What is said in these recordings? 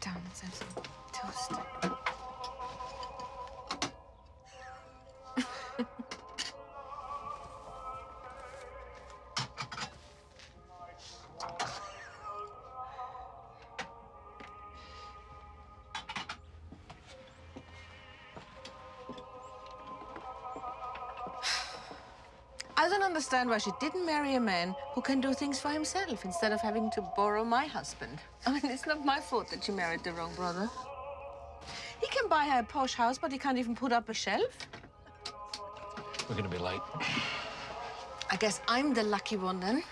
down. Let's toast. Don't understand why she didn't marry a man who can do things for himself instead of having to borrow my husband. I mean, it's not my fault that she married the wrong brother. He can buy her a posh house, but he can't even put up a shelf. We're gonna be late. I guess I'm the lucky one then.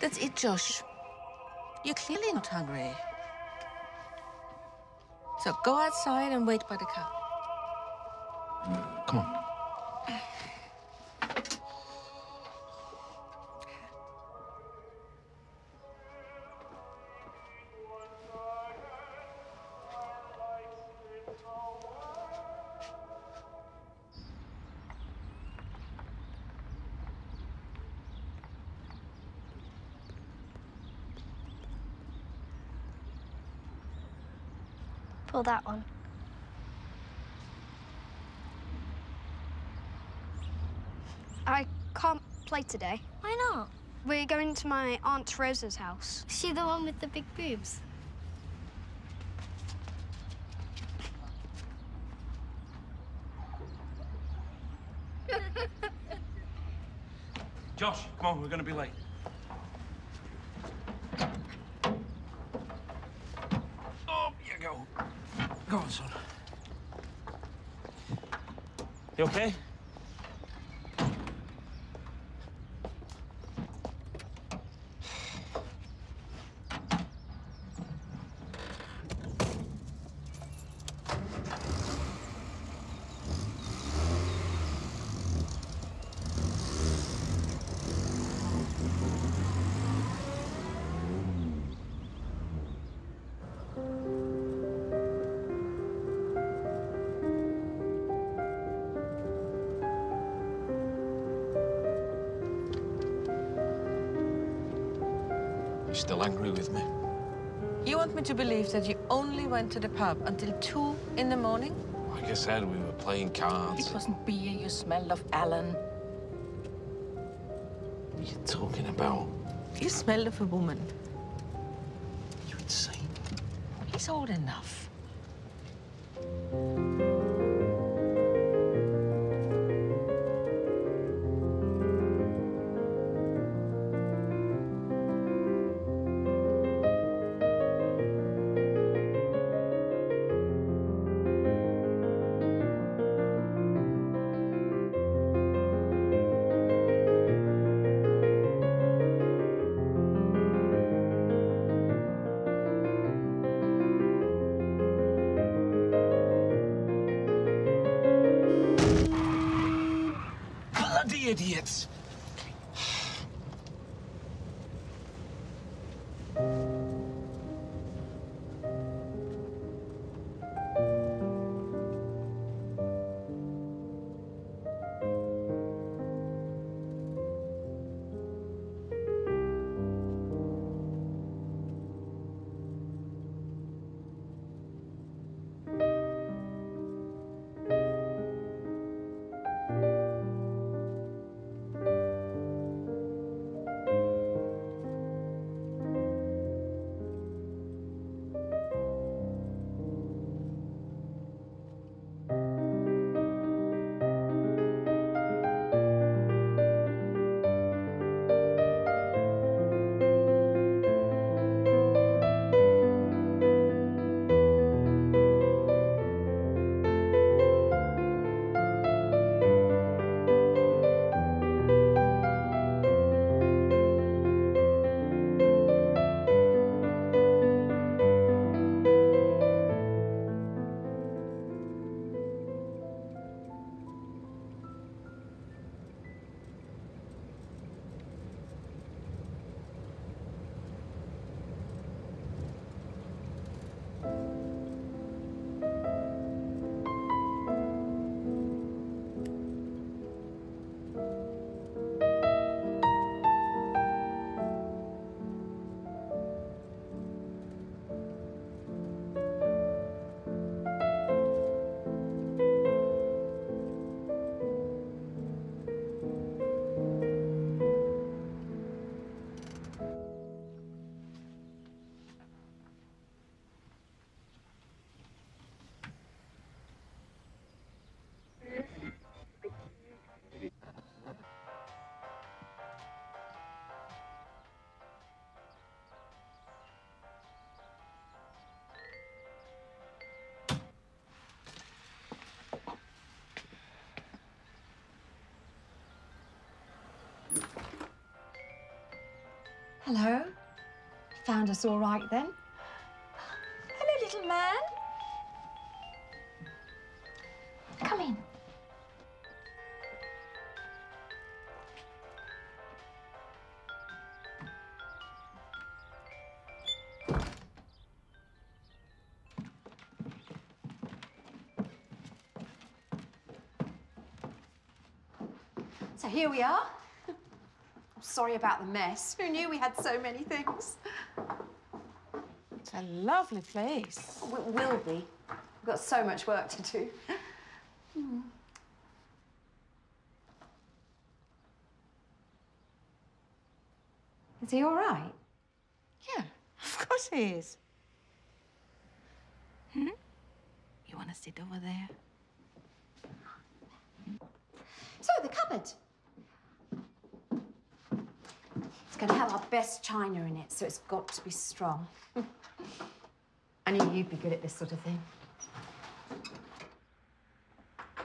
That's it, Josh. You're clearly not hungry. So go outside and wait by the car. Come on. Pull that one. I can't play today. Why not? We're going to my Aunt Rose's house. Is she the one with the big boobs? Josh, come on, we're gonna be late. Oh, you go. Go on, son. You okay? You still angry with me? You want me to believe that you only went to the pub until two in the morning? Like I said, we were playing cards. It wasn't beer you smelled of, Alan. What are you talking about? You smelled of a woman. You insane? He's old enough. Hello. Found us all right then. Hello, little man. Come in. So here we are. I'm sorry about the mess. Who knew we had so many things? It's a lovely place. It will be. We've got so much work to do. Hmm. Is he all right? Yeah, of course he is. Hmm? You want to sit over there? So, the cupboard. To have our best china in it, so it's got to be strong. I knew you'd be good at this sort of thing.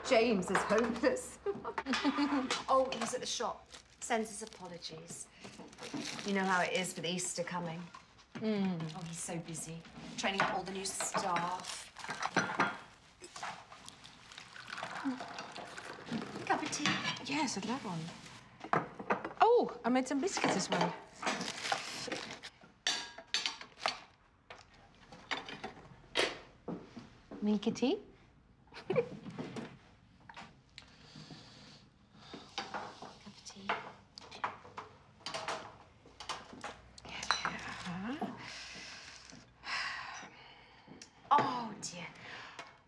James is hopeless. oh, he's at the shop. Sends his apologies. You know how it is with Easter coming. Hmm. Oh, he's so busy. Training up all the new staff. Cup of tea. Yes, I'd love one. Oh, I made some biscuits as well. Milky tea? Cup of tea. Oh dear.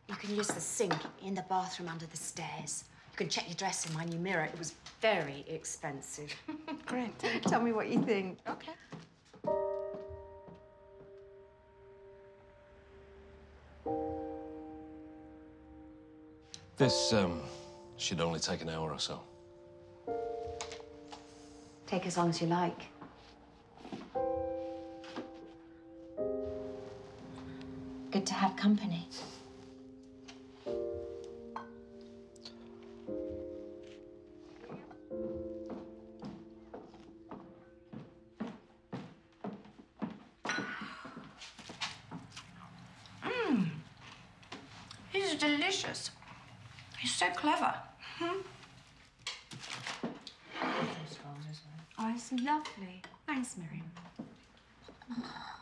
You can use the sink in the bathroom under the stairs. You can check your dress in my new mirror. It was very expensive. Great. Tell me what you think. Okay. This, um, should only take an hour or so. Take as long as you like. Good to have company. Oh, lovely. Thanks, Miriam. Oh.